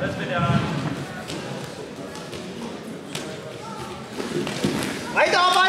Let's be down. Das wird ja. Weiterarbeiten!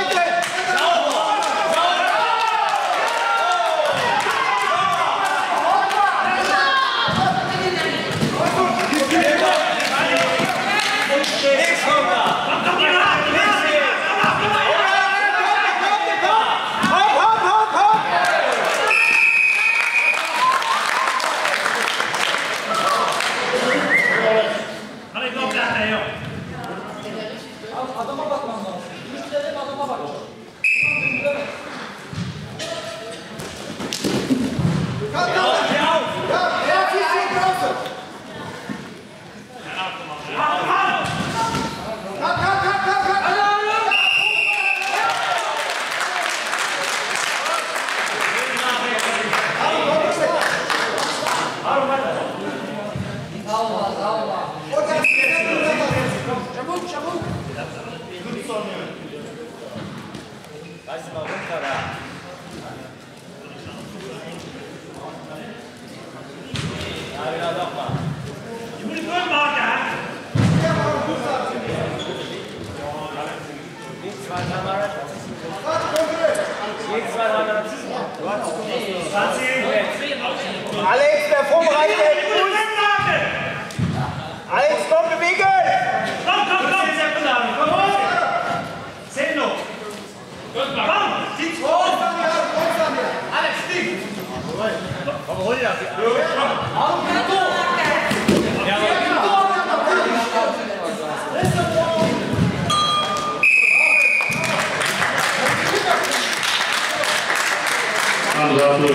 Weißt du warum, Vater? Ja, wieder nochmal. Je moet het goed maken, hè? Niet zwei, dreimal. Niet zwei, dreimal. 20. Alex, der vorbereitet! Je moet het maken! Alex, komm, bewegen! Gib's hoch! Alex, stieg! Komm, hol dir das! Komm, Vito! Ja, aber... Obrigado.